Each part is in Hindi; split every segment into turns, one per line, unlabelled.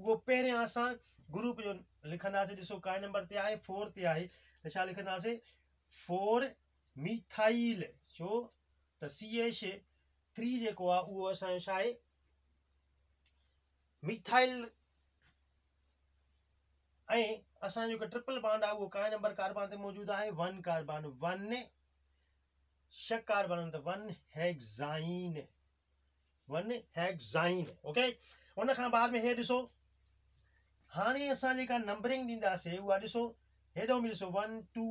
उहो पहिरियाँ असां ग्रुप जो लिखंदासीं ॾिसो नंबर ते आहे फोर ते आहे त छा फोर मिथाइल छो त सी एच थ्री जेको आहे मिथाइल ऐं ट्रिपल बांड आहे उहो काए नंबर कार्बन ते मौजूदु वन कार्बन, वन छह कार्बन, त one hexyne one hexyne okay? उन बाद में हे ॾिसो हाणे असां नंबरिंग ॾींदासीं उहा ॾिसो हेॾो वन टू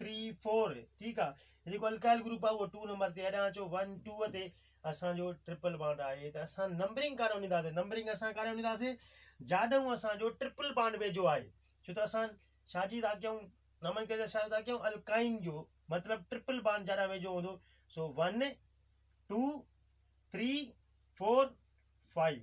थ्री फोर ठीकु आहे जेको अल्काइल ग्रुप आहे उहो टू नंबर ते हेॾां अचो वन टू ते असांजो ट्रिपल बॉन्ड आहे त असां नंबरिंग काॾो ॾींदासीं नंबरिंग असां काॾो ॾींदासीं जाॾो असांजो ट्रिपल बॉन्ड वेझो आहे छो त असां छाजी था कयूं नमन करे छा जो, मतिलबु ट्रिपल बॉन्ड जाॾा वेझो हूंदो so one two three four five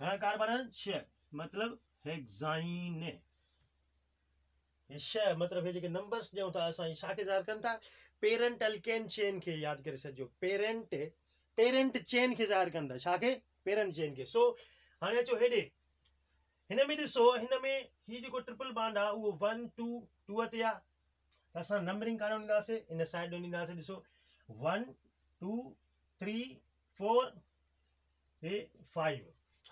carbon आहिनि छह मतिलबु हेक्ज़ाइन हे छह मतिलबु हे नंबर्स ॾियूं था असां छा खे ज़ाहिर कनि था। पेरेंट अल्केन चेन खे यादि करे छॾिजो पेरेंट पेरेंट चेन खे ज़ाहिर कनि था। छा पेरेंट चेन खे सो हाणे अचो हेॾे हिन में ॾिसो हिन में हीउ जेको ट्रिपल बांड आहे उहो वन टू टूअ ते आहे त असां नंबरिंग ॾींदासीं हिन साइड ॾींदासीं ॾिसो वन टू थ्री फोर हे फाइव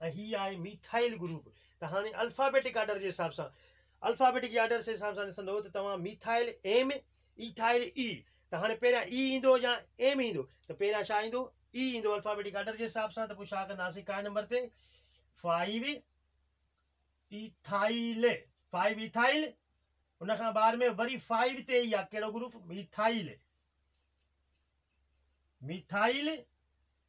हीअ आहे मिथाइल ग्रुप। त हाणे अल्फ़ाबेटिक ऑडर जे हिसाब सां अल्फ़ाबेटिक ऑडर जे हिसाब सां तव्हां मिथाइल एम इथाइल ई। त हाणे पहिरियाँ ई ईंदो या एम ईंदो? त पहिरियाँ छा ई ईंदो अल्फ़ाबेटिक ऑडर जे हिसाब सां। त पोइ नंबर ते? फाइव इथाइल फाइव इथाइल उन खां में वरी फाइव ते ई आहे। कहिड़ो ग्रुप? मिथाइल मिथाइल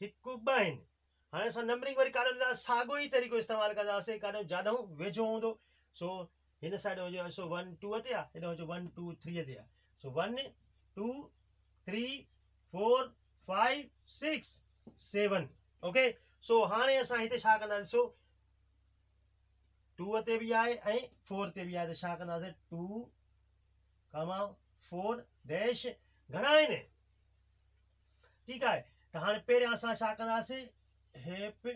हिकु ॿ आहिनि हाणे असां नंबरिंग वरी काॾो ॾींदासीं साॻियो तरीक़ो इस्तेमालु कंदासीं काॾो जाॾो वेझो हूंदो सो हिन साइड हुजे सो वन टूअ ते आहे वन टू थ्रीअ ते so one two three four five six seven okay so हाणे असां हिते छा कंदा ॾिसो टूअ फोर ते बि आहे त टू कमा फोर डैश घणा आहिनि ठीकु त हाणे पहिरियाँ असां छा कंदासीं हेप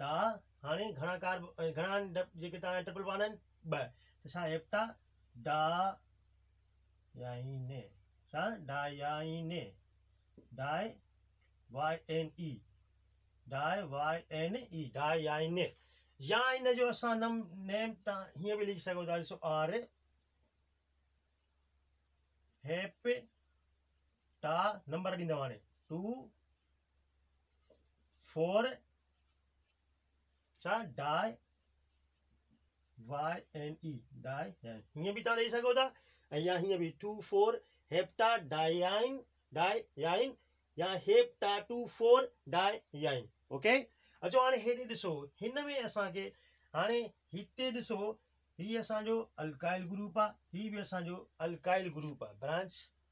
टा हाणे घणा कार, घणा ट्रिपल वन आहिनि ॿ त छा हेप्टा डा याइने छा N E. Di Y N E. Di yne या इन जो असां नम, नेम तव्हां हीअं लिखी सघो आर। हेप टा नंबर ॾींदव हाणे। टू फोर छा di Y N E, di हीअं बि तव्हां ॾेई सघो था। ऐं या हीअं बि two four hepta diyne di yne, या hepta two four di yne, okay? अचो, हाणे हेॾे ॾिसो, हिन में असांखे हाणे हिते ॾिसो, हीअ असांजो अल्काइल ग्रुप आहे हीअ बि असांजो अल्काइल ग्रुप आहे ब्रांच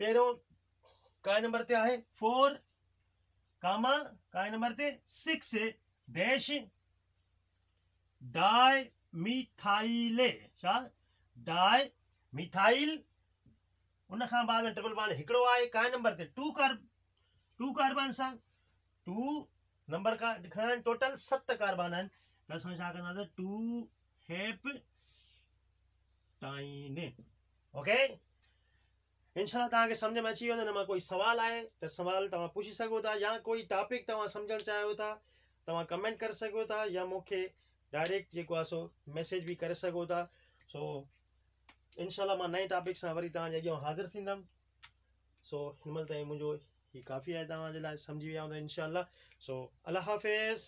पहिरियों काय नंबर ते आहे? फोर, कामा, काय नंबर ते? सिक्स डैश डाई मिथाइले छा डाई मिथाइल उन खां बाद में ट्रिपल बॉन्ड हिकिड़ो आहे, काय नंबर ते? टू कार, टू कार्बन सां? टू नंबर का आहिनि टोटल सत कार्बन आहिनि। त असां छा कंदासीं टू, हेप, टाइन। ओके? इनशाला तव्हांखे सम्झ में अची वेंदो हिन कोई सुवालु आहे त सुवालु तव्हां पुछी सघो या कोई टॉपिक तव्हां सम्झणु चाहियो था तव्हां कमेंट करे सघो या मूंखे डायरेक्ट आहे सो मैसेज बि करे सघो था। सो इनशाला नए टॉपिक सां वरी तव्हांजे हाज़िर थींदुमि। सो हिनमहिल ताईं मुंहिंजो हीउ काफ़ी आहे तव्हांजे लाइ, सम्झी इनशाला सो अलाह हाफ़िज़।